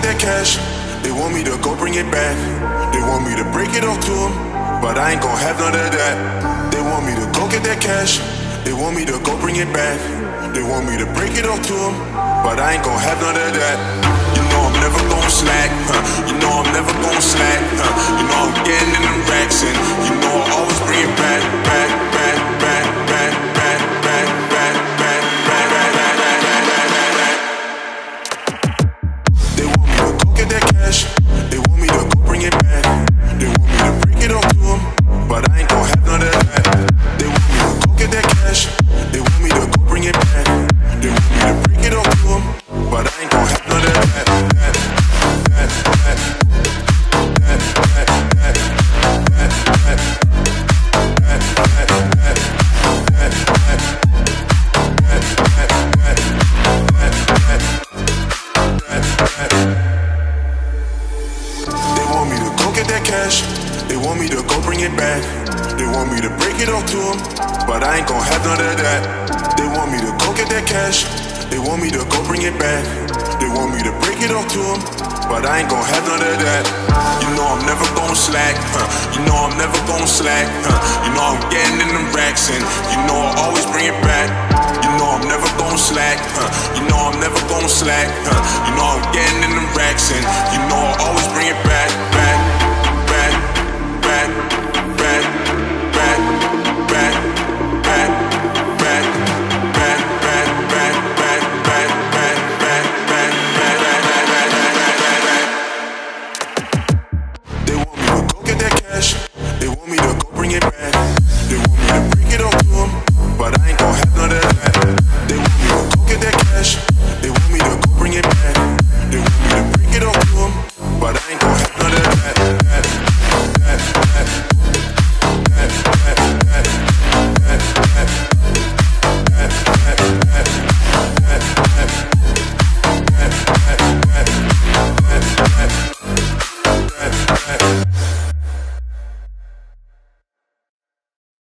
get that cash. They want me to go bring it back. They want me to break it off to them, but I ain't gon' have none of that. They want me to go get that cash. They want me to go bring it back. They want me to break it off to them, but I ain't gon' have none of that. them, but I ain't gon' have none of that. that, that, that, that, that, that, that, that. They want me to go bring it back. They want me to break it off to them, but I ain't gonna have none of that. They want me to go get that cash. They want me to go bring it back. They want me to break it off to them, but I ain't gon' have none of that. You know I'm never gon' slack, huh? You know I'm never gon' slack, huh? You know I'm getting in them racks and you know I always bring it back. You know I'm never gon' slack, huh? You know I'm never gon' slack, huh? You know I'm getting in them racks and you know I always bring it back,